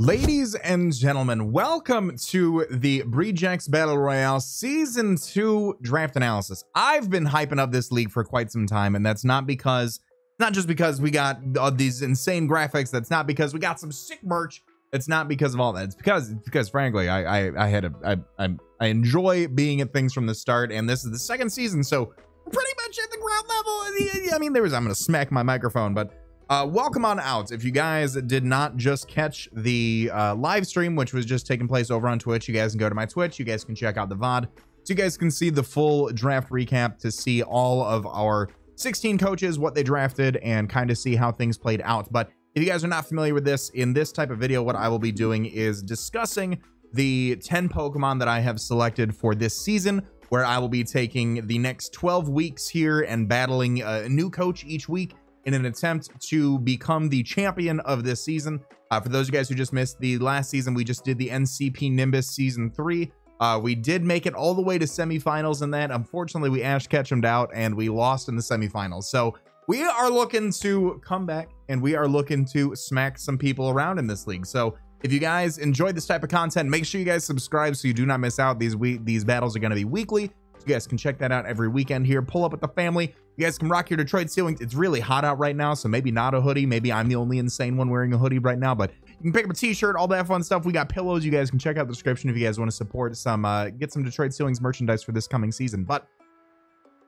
Ladies and gentlemen, welcome to the Breedjects Battle Royale Season 2 Draft Analysis. I've been hyping up this league for quite some time, and that's not because, not just because we got uh, these insane graphics, that's not because we got some sick merch, it's not because of all that, it's because, because frankly, I, I, I had a, I, I, I enjoy being at things from the start, and this is the second season, so pretty much at the ground level. I mean, there was, I'm going to smack my microphone, but uh, welcome on out. If you guys did not just catch the uh, live stream, which was just taking place over on Twitch, you guys can go to my Twitch. You guys can check out the VOD. So you guys can see the full draft recap to see all of our 16 coaches, what they drafted, and kind of see how things played out. But if you guys are not familiar with this, in this type of video, what I will be doing is discussing the 10 Pokemon that I have selected for this season, where I will be taking the next 12 weeks here and battling a new coach each week in an attempt to become the champion of this season. Uh, for those of you guys who just missed the last season, we just did the NCP Nimbus season three. Uh, we did make it all the way to semifinals in that. Unfortunately, we Ash Ketchum'd out and we lost in the semifinals. So we are looking to come back and we are looking to smack some people around in this league. So if you guys enjoyed this type of content, make sure you guys subscribe so you do not miss out. These we these battles are going to be weekly. You guys can check that out every weekend here. Pull up with the family. You guys can rock your Detroit Steel Wings. It's really hot out right now, so maybe not a hoodie. Maybe I'm the only insane one wearing a hoodie right now, but you can pick up a t-shirt, all that fun stuff. We got pillows. You guys can check out the description if you guys want to support some, uh, get some Detroit Steel Wings merchandise for this coming season. But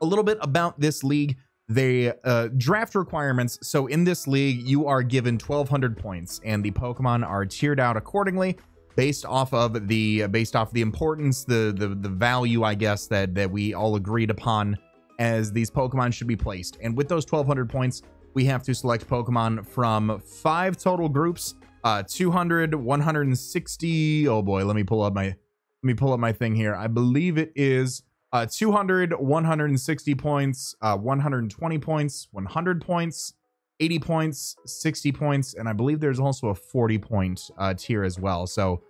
a little bit about this league the uh, draft requirements. So in this league, you are given 1200 points and the Pokemon are tiered out accordingly based off of the based off the importance, the the the value, I guess that that we all agreed upon as these Pokemon should be placed. And with those 1200 points, we have to select Pokemon from five total groups, uh, 200, 160. Oh boy, let me pull up my let me pull up my thing here. I believe it is uh, 200, 160 points, uh, 120 points, 100 points, 80 points, 60 points, and I believe there's also a 40 point uh, tier as well. So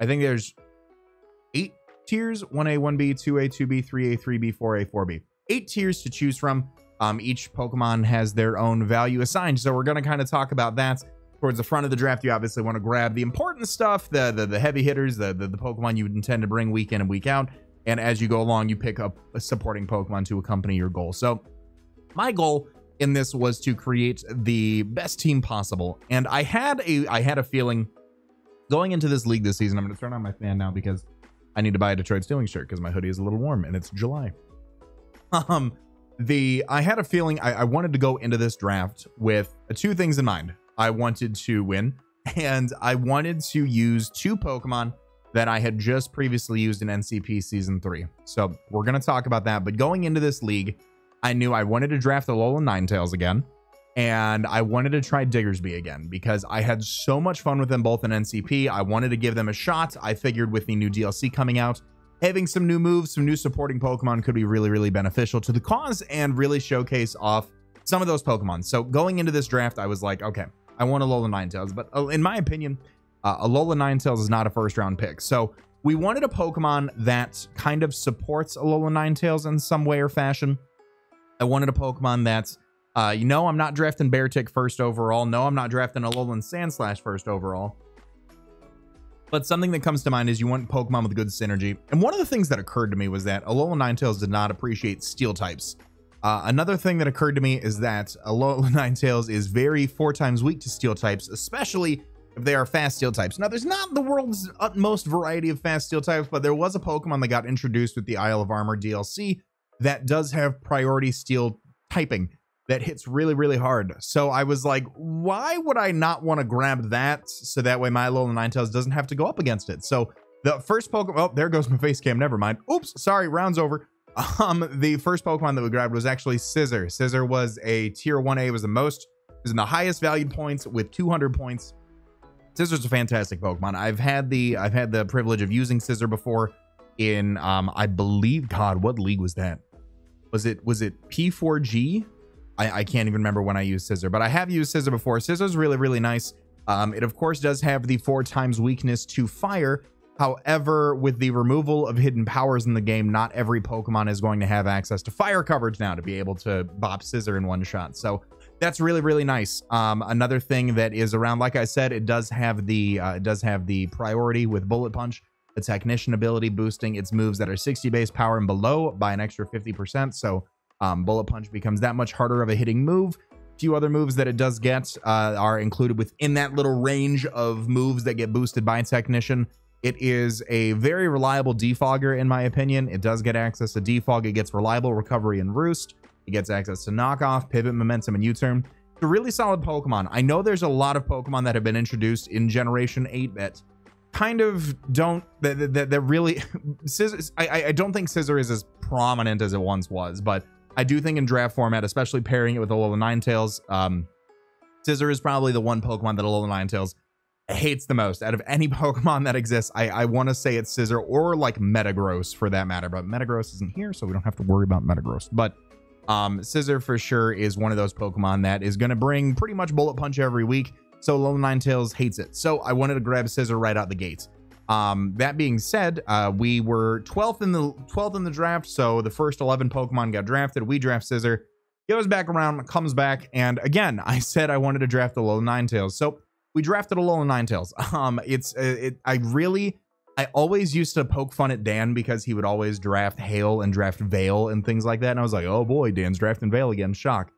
I think there's eight tiers 1A, 1B, 2A, 2B, 3A, 3B, 4A, 4B. Eight tiers to choose from. Um, each Pokemon has their own value assigned. So we're going to kind of talk about that towards the front of the draft. You obviously want to grab the important stuff, the the, the heavy hitters, the, the, the Pokemon you would intend to bring week in and week out. And as you go along, you pick up a supporting Pokemon to accompany your goal. So my goal in this was to create the best team possible. And I had a I had a feeling going into this league this season. I'm going to turn on my fan now because I need to buy a Detroit Steel Wing shirt because my hoodie is a little warm and it's July. Um, the I had a feeling I, I wanted to go into this draft with two things in mind. I wanted to win, and I wanted to use two Pokemon that I had just previously used in NCP Season 3. So we're going to talk about that. But going into this league, I knew I wanted to draft the Alolan Ninetales again, and I wanted to try Diggersby again because I had so much fun with them both in NCP. I wanted to give them a shot. I figured with the new DLC coming out, having some new moves, some new supporting Pokemon could be really, really beneficial to the cause and really showcase off some of those Pokemon. So going into this draft, I was like, okay, I want Alola Ninetales, but uh, in my opinion, uh, Alola Ninetales is not a first round pick. So we wanted a Pokemon that kind of supports Alola Ninetales in some way or fashion. I wanted a Pokemon that's, uh, you know, I'm not drafting Beartic first overall. No, I'm not drafting a Alolan Sandslash first overall. But something that comes to mind is you want Pokemon with good synergy. And one of the things that occurred to me was that Alola Ninetales did not appreciate steel types. Uh, another thing that occurred to me is that Alola Ninetales is very four times weak to steel types, especially if they are fast steel types. Now, there's not the world's utmost variety of fast steel types, but there was a Pokemon that got introduced with the Isle of Armor DLC that does have priority steel typing that hits really, really hard. So I was like, why would I not want to grab that so that way my Alola Ninetales doesn't have to go up against it? So the first Pokemon, oh, there goes my face cam. Never mind. Oops, sorry, round's over. Um, the first Pokemon that we grabbed was actually Scizor. Scizor was a tier 1A, was the most, was in the highest valued points with 200 points. Scizor's a fantastic Pokemon. I've had the I've had the privilege of using Scizor before in um I believe God, what league was that? Was it was it P4G? I, I can't even remember when I used Scizor, but I have used Scizor before. Scizor's really, really nice. Um, it of course does have the four times weakness to fire, However, with the removal of hidden powers in the game, not every Pokemon is going to have access to fire coverage now to be able to bop Scizor in one shot. So that's really really nice um another thing that is around like i said it does have the uh, it does have the priority with bullet punch the technician ability boosting its moves that are 60 base power and below by an extra 50 percent so um, bullet punch becomes that much harder of a hitting move. Few other moves that it does get uh, are included within that little range of moves that get boosted by technician. It is a very reliable defogger in my opinion. It does get access to defog. It gets reliable recovery and roost. It gets access to knockoff, pivot, momentum, and U-turn. It's a really solid Pokemon. I know there's a lot of Pokemon that have been introduced in Generation 8 that kind of don't that, that, that really scissors I, I don't think Scizor is as prominent as it once was but i do think in draft format especially pairing it with alola ninetales um Scizor is probably the one pokemon that alola ninetales hates the most out of any pokemon that exists i i want to say it's Scizor or like metagross for that matter but metagross isn't here so we don't have to worry about metagross but um, Scizor for sure is one of those Pokemon that is going to bring pretty much Bullet Punch every week. So Alola Ninetales hates it. So I wanted to grab Scizor right out the gates. Um, that being said, uh, we were 12th in the 12th in the draft, so the first 11 Pokemon got drafted. We draft Scizor, goes back around, comes back, and again, I said I wanted to draft the Alolan Ninetales, so we drafted a Alolan Ninetales. Um, it's uh, it, I really I always used to poke fun at Dan because he would always draft Hail and draft Veil and things like that. And I was like, oh boy, Dan's drafting Veil again. Shock.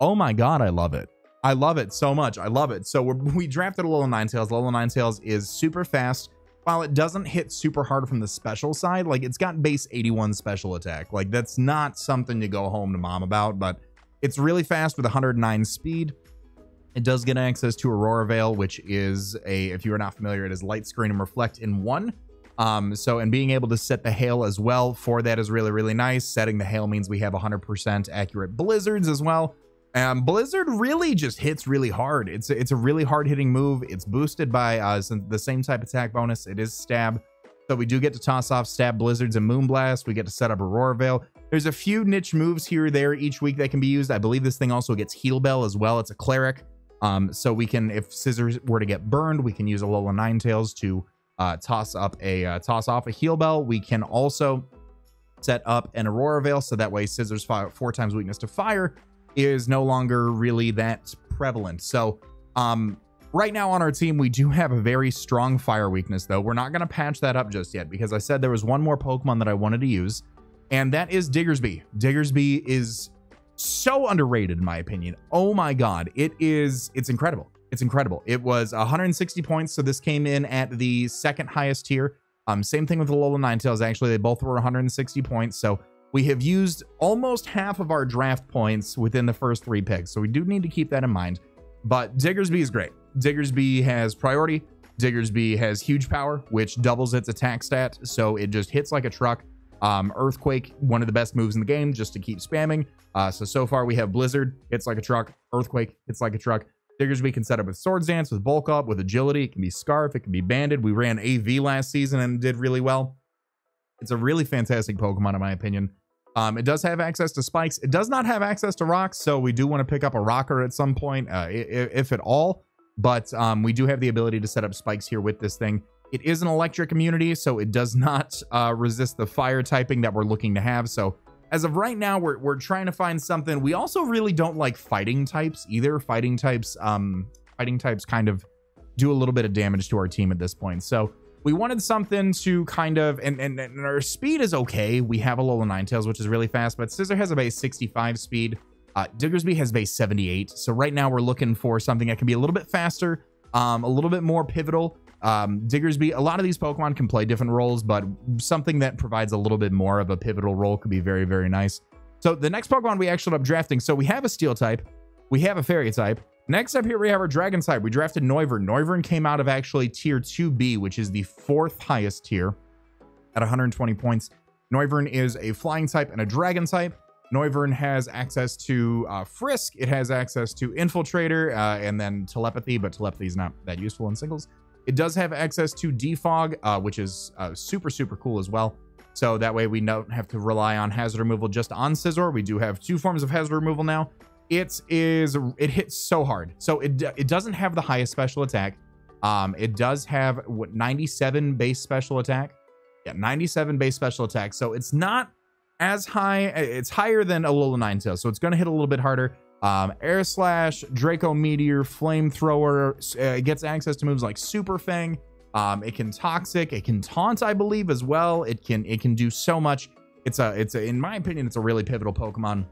Oh my God, I love it. I love it so much. I love it. So we we drafted a Alola Ninetales. Alola Ninetales is super fast. While it doesn't hit super hard from the special side, like it's got base 81 special attack. Like that's not something to go home to mom about, but it's really fast with 109 speed. It does get access to Aurora Veil, which is a, if you are not familiar, it is light screen and reflect in one. Um, so, and being able to set the hail as well for that is really, really nice. Setting the hail means we have 100% accurate blizzards as well. Um, Blizzard really just hits really hard. It's a, it's a really hard hitting move. It's boosted by uh, the same type attack bonus. It is stab. So we do get to toss off stab blizzards and moonblast. We get to set up Aurora Veil. There's a few niche moves here or there each week that can be used. I believe this thing also gets heal bell as well. It's a cleric. Um, so we can, if Scizors were to get burned, we can use Alola Ninetales to uh, toss up a uh, toss off a heal bell. We can also set up an Aurora Veil, so that way Scizor's fire four times weakness to fire is no longer really that prevalent. So um, right now on our team, we do have a very strong fire weakness, though. We're not going to patch that up just yet because I said there was one more Pokemon that I wanted to use, and that is Diggersby. Diggersby is so underrated in my opinion. Oh my god, it is it's incredible. It's incredible. It was 160 points, so this came in at the second highest tier. Um, same thing with the Alola Ninetales. Actually, they both were 160 points. So we have used almost half of our draft points within the first three picks. So we do need to keep that in mind. But Diggersby is great. Diggersby has priority. Diggersby has huge power, which doubles its attack stat. So it just hits like a truck. Um, Earthquake, one of the best moves in the game, just to keep spamming. Uh, so, so far we have Blizzard, hits like a truck. Earthquake, hits like a truck. Diggersby can set up with Swords Dance, with Bulk Up, with Agility. It can be Scarf, it can be Banded. We ran AV last season and did really well. It's a really fantastic Pokemon, in my opinion. Um, it does have access to spikes. It does not have access to rocks, so we do want to pick up a rocker at some point, uh, if, if, at all. But um, we do have the ability to set up spikes here with this thing. It is an electric immunity, so it does not uh, resist the fire typing that we're looking to have. So as of right now, we're, we're trying to find something. We also really don't like fighting types either. Fighting types, um, fighting types kind of do a little bit of damage to our team at this point. So we wanted something to kind of, and, and, and our speed is okay. We have a Alola Ninetales, which is really fast, but Scizor has a base 65 speed. Uh, Diggersby has base 78. So right now we're looking for something that can be a little bit faster, um, a little bit more pivotal, um, Diggersby, a lot of these Pokemon can play different roles, but something that provides a little bit more of a pivotal role could be very, very nice. So the next Pokemon we actually end up drafting, so we have a Steel type, we have a Fairy type. Next up here, we have our Dragon type. We drafted Noivern. Noivern came out of actually Tier 2B, which is the fourth highest tier at 120 points. Noivern is a Flying type and a Dragon type. Noivern has access to uh, Frisk. It has access to Infiltrator uh, and then Telepathy, but Telepathy is not that useful in singles. It does have access to defog, uh, which is uh, super, super cool as well. So that way we don't have to rely on hazard removal just on Scizor. We do have two forms of hazard removal now. It is, it hits so hard. So it, it doesn't have the highest special attack. Um, it does have what 97 base special attack. Yeah, 97 base special attack. So it's not as high. It's higher than Alola Ninetales. So it's going to hit a little bit harder. um, Air Slash, Draco Meteor, Flamethrower. Uh, it gets access to moves like Super Fang. Um, it can Toxic. It can Taunt, I believe, as well. It can it can do so much. It's a it's a in my opinion, it's a really pivotal Pokemon.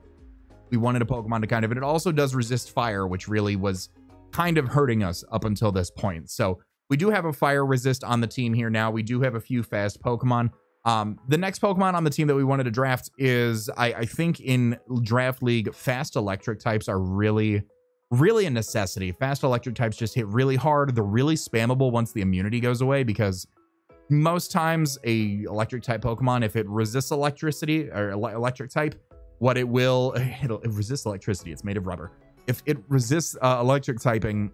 We wanted a Pokemon to kind of, and it also does resist fire, which really was kind of hurting us up until this point. So we do have a fire resist on the team here now. We do have a few fast Pokemon. Um, the next Pokemon on the team that we wanted to draft is, I, I think in Draft League, fast electric types are really, really a necessity. Fast electric types just hit really hard. They're really spammable once the immunity goes away because most times a electric type Pokemon, if it resists electricity or electric type, what it will, it'll, it resists electricity. It's made of rubber. If it resists uh, electric typing,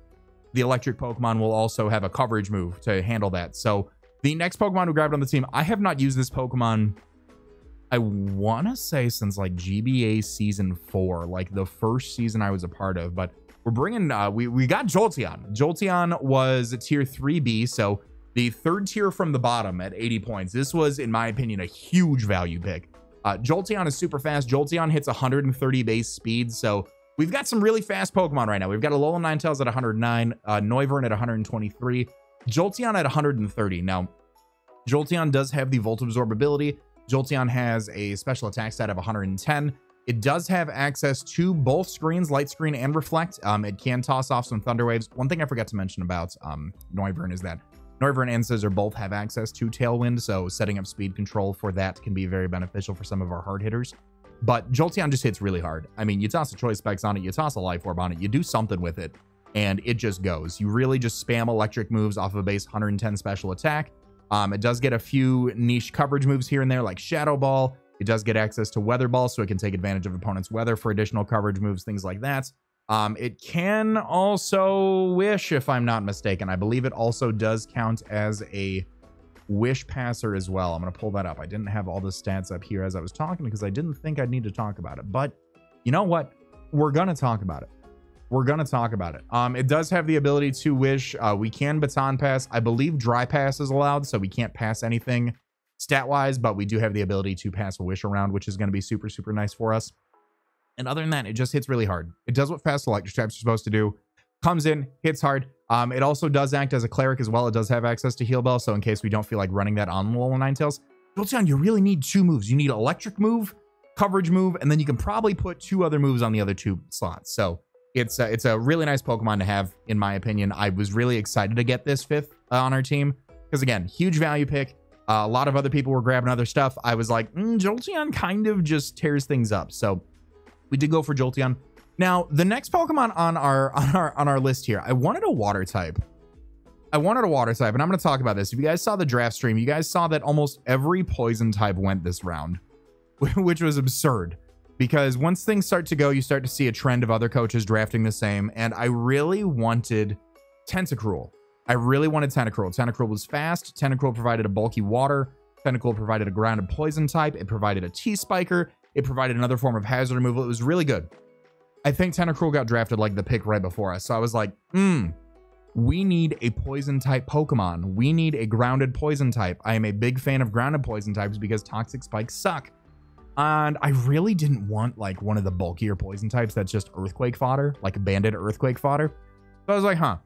the electric Pokemon will also have a coverage move to handle that. So the next Pokemon we grabbed on the team, I have not used this Pokemon, I want to say since like GBA season four, like the first season I was a part of, but we're bringing, uh, we, we got Jolteon. Jolteon was tier 3B, so the third tier from the bottom at 80 points. This was, in my opinion, a huge value pick. Uh, Jolteon is super fast. Jolteon hits 130 base speed, so we've got some really fast Pokemon right now. We've got a Alolan Ninetales at 109, uh, Noivern at 123, Jolteon at 130. Now, Jolteon does have the Volt Absorb ability. Jolteon has a special attack stat of 110. It does have access to both screens, Light Screen and Reflect. Um, it can toss off some Thunder Waves. One thing I forgot to mention about um, Noivern is that Noivern and Scizor both have access to Tailwind, so setting up speed control for that can be very beneficial for some of our hard hitters. But Jolteon just hits really hard. I mean, you toss a Choice Specs on it, you toss a Life Orb on it, you do something with it, and it just goes. You really just spam electric moves off of a base 110 special attack. Um, it does get a few niche coverage moves here and there, like Shadow Ball. It does get access to Weather Ball, so it can take advantage of opponent's weather for additional coverage moves, things like that. Um, it can also wish, if I'm not mistaken. I believe it also does count as a wish passer as well. I'm going to pull that up. I didn't have all the stats up here as I was talking because I didn't think I'd need to talk about it. But you know what? We're going to talk about it. We're going to talk about it. Um, it does have the ability to wish. Uh, we can baton pass. I believe dry pass is allowed, so we can't pass anything stat-wise, but we do have the ability to pass a wish around, which is going to be super, super nice for us. And other than that, it just hits really hard. It does what fast electric types are supposed to do. Comes in, hits hard. Um, it also does act as a cleric as well. It does have access to heal bell, so in case we don't feel like running that on Alolan Ninetales, Jolteon, you really need two moves. You need electric move, coverage move, and then you can probably put two other moves on the other two slots. So it's a, it's a really nice Pokemon to have, in my opinion. I was really excited to get this fifth uh, on our team because, again, huge value pick. Uh, a lot of other people were grabbing other stuff. I was like, mm, Jolteon kind of just tears things up. So we did go for Jolteon. Now, the next Pokemon on our on our on our list here, I wanted a water type. I wanted a water type, and I'm going to talk about this. If you guys saw the draft stream, you guys saw that almost every poison type went this round, which was absurd because once things start to go, you start to see a trend of other coaches drafting the same. And I really wanted Tentacruel. I really wanted Tentacruel. Tentacruel was fast. Tentacruel provided a bulky water. Tentacruel provided a grounded poison type. It provided a T-Spiker. It provided another form of hazard removal. It was really good. I think Tentacruel got drafted like the pick right before us. So I was like, hmm, we need a poison type Pokemon. We need a grounded poison type. I am a big fan of grounded poison types because toxic spikes suck. And I really didn't want like one of the bulkier poison types that's just earthquake fodder, like banded earthquake fodder. So I was like, huh,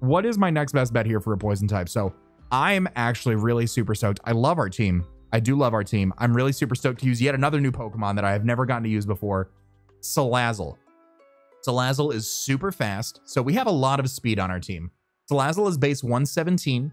what is my next best bet here for a poison type? So I'm actually really super stoked. I love our team. I do love our team. I'm really super stoked to use yet another new Pokemon that I have never gotten to use before, Salazzle. Salazzle is super fast, so we have a lot of speed on our team. Salazzle is base 117.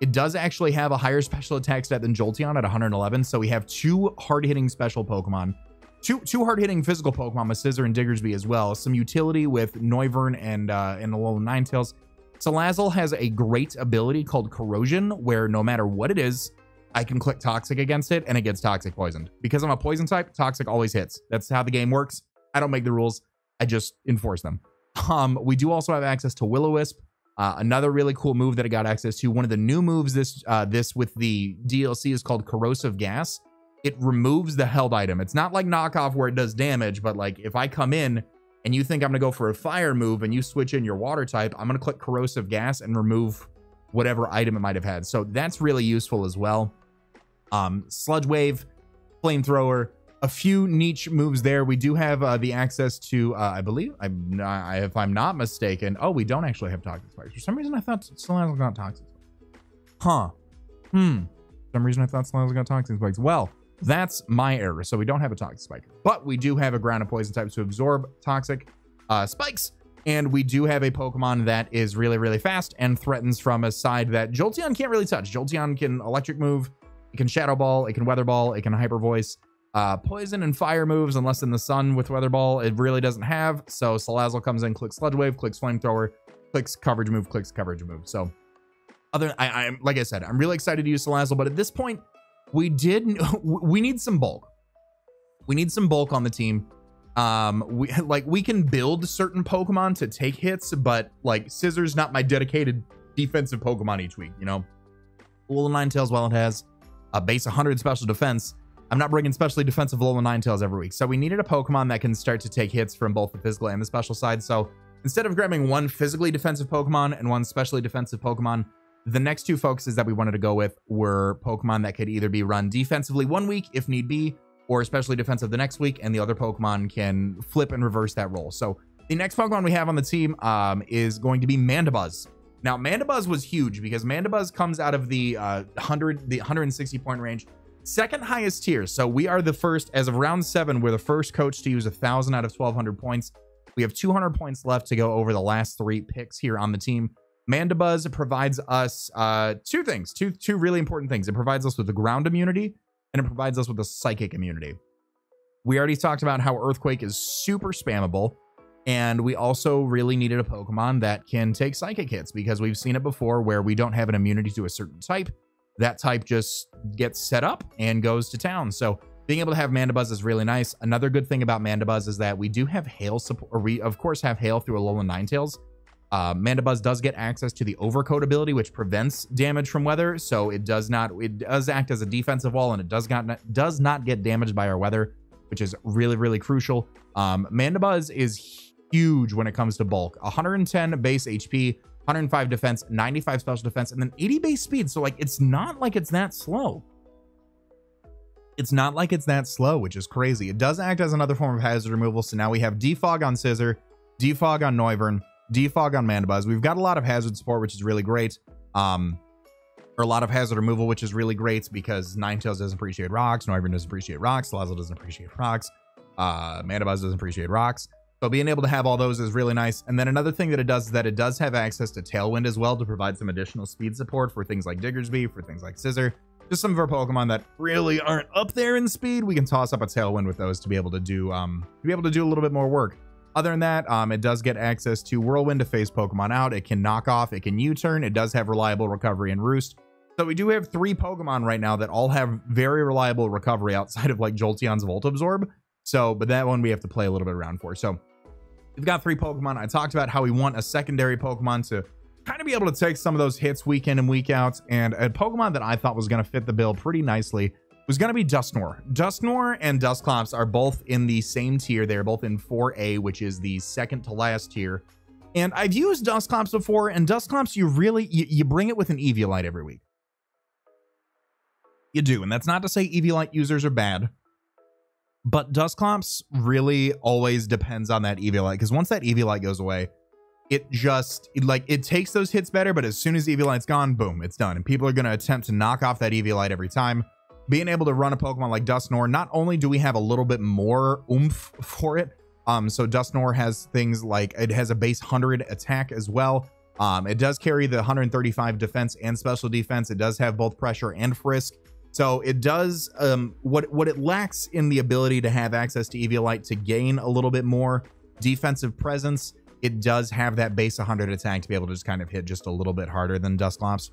It does actually have a higher special attack stat than Jolteon at 111, so we have two hard-hitting special Pokemon. Two, two hard-hitting physical Pokemon with Scizor and Diggersby as well. Some utility with Noivern and, uh, and Alolan Ninetales. Salazzle has a great ability called Corrosion, where no matter what it is, I can click Toxic against it, and it gets Toxic poisoned. Because I'm a Poison type, Toxic always hits. That's how the game works. I don't make the rules. I just enforce them. Um, we do also have access to Will-O-Wisp, uh, another really cool move that I got access to. One of the new moves this uh, this with the DLC is called Corrosive Gas. It removes the held item. It's not like knockoff where it does damage, but like if I come in and you think I'm gonna go for a fire move and you switch in your water type, I'm gonna click Corrosive Gas and remove whatever item it might have had. So that's really useful as well. Um, Sludge Wave, Flamethrower, a few niche moves there. We do have uh, the access to, uh, I believe, I'm not, if I'm not mistaken. Oh, we don't actually have toxic spikes. For some reason, I thought Salazzle got toxic. Huh. Hmm. For some reason, I thought Salazzle got toxic spikes. Well, that's my error. So we don't have a toxic spike, but we do have a ground and poison type to absorb toxic uh, spikes. And we do have a Pokemon that is really, really fast and threatens from a side that Jolteon can't really touch. Jolteon can electric move, it can shadow ball, it can weather ball, it can hyper voice. Uh, poison and fire moves, unless in the sun with weather ball, it really doesn't have. So Salazzle comes in, clicks sludge wave, clicks flamethrower, clicks coverage move, clicks coverage move. So other, I, I'm like I said, I'm really excited to use Salazzle, but at this point, we did we need some bulk. We need some bulk on the team. Um, we like we can build certain Pokemon to take hits, but like Scizor's not my dedicated defensive Pokemon each week. You know, Alolan Ninetales, while it has a base 100 special defense, I'm not bringing specially defensive Alolan Ninetales every week. So we needed a Pokemon that can start to take hits from both the physical and the special side. So instead of grabbing one physically defensive Pokemon and one specially defensive Pokemon, the next two focuses that we wanted to go with were Pokemon that could either be run defensively one week if need be, or especially defensive the next week, and the other Pokemon can flip and reverse that role. So the next Pokemon we have on the team um, is going to be Mandibuzz. Now, Mandibuzz was huge because Mandibuzz comes out of the uh, 100, the 160 point range, second highest tier. So we are the first, as of round seven, we're the first coach to use a 1,000 out of 1,200 points. We have 200 points left to go over the last three picks here on the team. Mandibuzz provides us uh, two things, two two really important things. It provides us with the ground immunity, and it provides us with the psychic immunity. We already talked about how Earthquake is super spammable, and we also really needed a Pokemon that can take psychic hits because we've seen it before where we don't have an immunity to a certain type. That type just gets set up and goes to town. So being able to have Mandibuzz is really nice. Another good thing about Mandibuzz is that we do have Hail support, or we of course have Hail through Alolan Ninetales, uh, Mandibuzz does get access to the overcoat ability, which prevents damage from weather. So it does not, it does act as a defensive wall and it does not, does not get damaged by our weather, which is really, really crucial. Um, Mandibuzz is huge when it comes to bulk. 110 base HP, 105 defense, 95 special defense, and then 80 base speed. So like, it's not like it's that slow. It's not like it's that slow, which is crazy. It does act as another form of hazard removal. So now we have Defog on Scizor, Defog on Noivern, defog on Mandibuzz. We've got a lot of hazard support, which is really great. Um, or a lot of hazard removal, which is really great because Ninetales doesn't appreciate rocks, Noivern doesn't appreciate rocks, Lazo doesn't appreciate rocks, uh, Mandibuzz doesn't appreciate rocks. So being able to have all those is really nice. And then another thing that it does is that it does have access to Tailwind as well to provide some additional speed support for things like Diggersby, for things like Scizor. Just some of our Pokemon that really aren't up there in speed, we can toss up a Tailwind with those to be able to do um to be able to do a little bit more work. Other than that, um, it does get access to Whirlwind to phase Pokemon out. It can knock off, it can U-turn. It does have reliable recovery and Roost. So we do have three Pokemon right now that all have very reliable recovery outside of like Jolteon's Volt Absorb. So, but that one we have to play a little bit around for. So we've got three Pokemon. I talked about how we want a secondary Pokemon to kind of be able to take some of those hits week in and week out. And a Pokemon that I thought was going to fit the bill pretty nicely was going to be Dusknoir. Dusknoir and Dusclops are both in the same tier. They're both in 4A, which is the second to last tier. And I've used Dusclops before, and Dusclops, you really, you, you bring it with an Eviolite every week. You do, and that's not to say Eviolite users are bad. But Dusclops really always depends on that Eviolite because once that Eviolite goes away, it just, like, it takes those hits better, but as soon as Eviolite's gone, boom, it's done. And people are going to attempt to knock off that Eviolite every time being able to run a Pokemon like Dusknoir, not only do we have a little bit more oomph for it, um, so Dusknoir has things like it has a base 100 attack as well. Um, it does carry the 135 defense and special defense. It does have both pressure and frisk. So it does um, what what it lacks in the ability to have access to Eviolite to gain a little bit more defensive presence. It does have that base 100 attack to be able to just kind of hit just a little bit harder than Dusclops.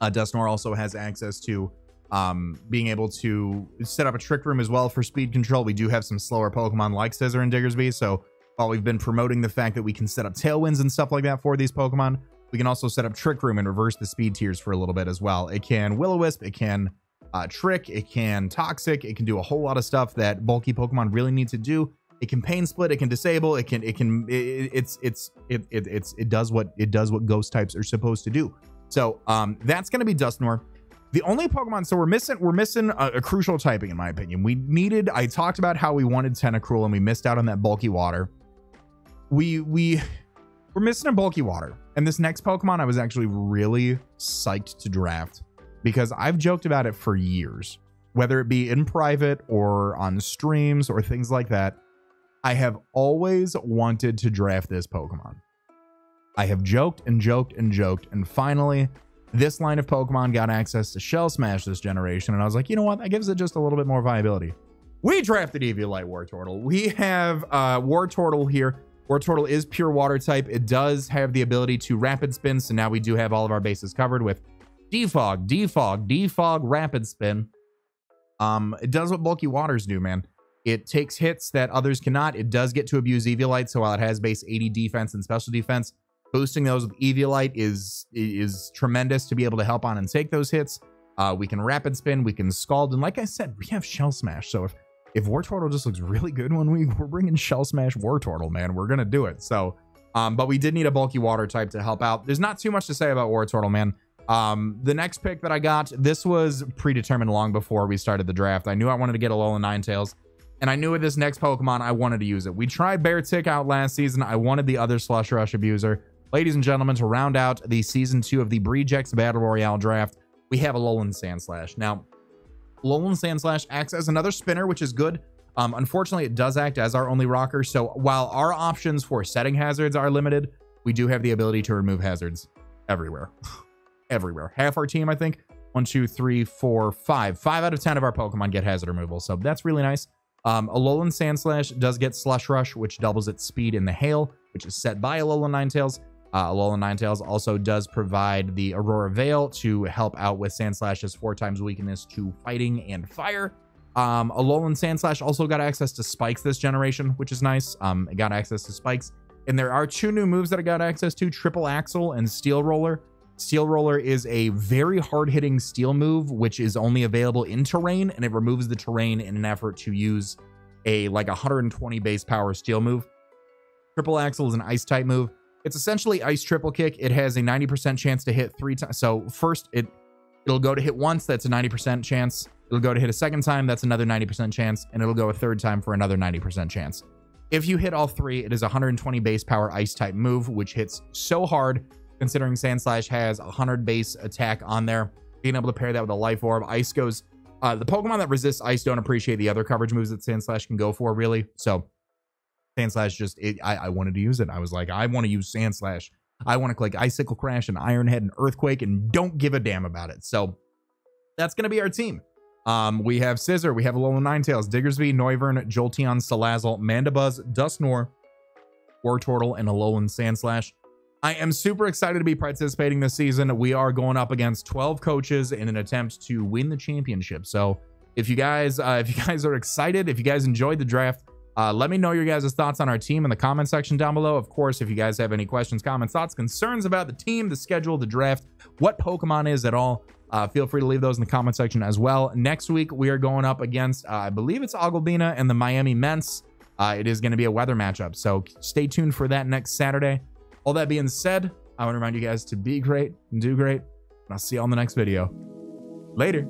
Uh, Dusknoir also has access to um, being able to set up a trick room as well for speed control. We do have some slower Pokemon like Scizor and Diggersby. So while we've been promoting the fact that we can set up tailwinds and stuff like that for these Pokemon, we can also set up trick room and reverse the speed tiers for a little bit as well. It can Will-O-Wisp, it can uh, trick, it can toxic, it can do a whole lot of stuff that bulky Pokemon really need to do. It can pain split, it can disable, it can, it can, it, it's, it's, it, it, it's, it does what, it does what ghost types are supposed to do. So um, that's going to be Dusknoir. The only Pokemon, so we're missing, we're missing a, a, crucial typing in my opinion. We needed, I talked about how we wanted Tentacruel and we missed out on that bulky water. We, we, we're missing a bulky water. And this next Pokemon I was actually really psyched to draft because I've joked about it for years, whether it be in private or on streams or things like that. I have always wanted to draft this Pokemon. I have joked and joked and joked, and finally, this line of Pokemon got access to Shell Smash this generation, and I was like, you know what? That gives it just a little bit more viability. We drafted Eviolite Wartortle. We have uh, Wartortle here. Wartortle is pure water type. It does have the ability to rapid spin, so now we do have all of our bases covered with defog, defog, defog, rapid spin. Um, it does what bulky waters do, man. It takes hits that others cannot. It does get to abuse Eviolite, so while it has base 80 defense and special defense, boosting those with Eviolite is is tremendous to be able to help on and take those hits. Uh, we can rapid spin, we can scald, and like I said, we have Shell Smash. So if if Wartortle just looks really good when we we're bringing Shell Smash War Wartortle, man, we're gonna do it. So, um, but we did need a bulky water type to help out. There's not too much to say about War Wartortle, man. Um, the next pick that I got, this was predetermined long before we started the draft. I knew I wanted to get a Alolan Ninetales, and I knew with this next Pokemon, I wanted to use it. We tried Beartic out last season. I wanted the other Slush Rush Abuser. Ladies and gentlemen, to round out the season two of the Breedjects Battle Royale draft, we have Alolan Sandslash. Now, Alolan Sandslash acts as another spinner, which is good. Um, unfortunately, it does act as our only rocker. So while our options for setting hazards are limited, we do have the ability to remove hazards everywhere. everywhere. Half our team, I think. One, two, three, four, five. Five out of 10 of our Pokemon get hazard removal. So that's really nice. Um, Alolan Sandslash does get Slush Rush, which doubles its speed in the hail, which is set by Alolan Ninetales. Uh, Alolan Ninetales also does provide the Aurora Veil to help out with Sandslash's four times weakness to fighting and fire. Um, Alolan Sandslash also got access to spikes this generation, which is nice. Um, it got access to spikes. And there are two new moves that I got access to, Triple Axel and Steel Roller. Steel Roller is a very hard-hitting steel move, which is only available in terrain, and it removes the terrain in an effort to use a like 120 base power steel move. Triple Axel is an ice type move. It's essentially ice triple kick. It has a 90% chance to hit three times. So first, it it'll go to hit once. That's a 90% chance. It'll go to hit a second time. That's another 90% chance. And it'll go a third time for another 90% chance. If you hit all three, it is a 120 base power ice type move, which hits so hard considering Sandslash has 100 base attack on there. Being able to pair that with a life orb. Ice goes... Uh, the Pokemon that resists ice don't appreciate the other coverage moves that Sandslash can go for, really. So Sandslash just, it, I, I wanted to use it. I was like, I want to use Sandslash. I want to click Icicle Crash and Iron Head and Earthquake and don't give a damn about it. So that's going to be our team. Um, we have Scizor, we have Alolan Ninetales, Diggersby, Noivern, Jolteon, Salazzle, Mandibuzz, Dusknoir, Wartortle, and Alolan Sandslash. I am super excited to be participating this season. We are going up against 12 coaches in an attempt to win the championship. So if you guys, uh, if you guys are excited, if you guys enjoyed the draft, uh, let me know your guys' thoughts on our team in the comment section down below. Of course, if you guys have any questions, comments, thoughts, concerns about the team, the schedule, the draft, what Pokemon is at all, uh, feel free to leave those in the comment section as well. Next week, we are going up against, uh, I believe it's Auglebina and the Miami Ments. Uh, it is going to be a weather matchup, so stay tuned for that next Saturday. All that being said, I want to remind you guys to be great and do great, and I'll see you on the next video. Later.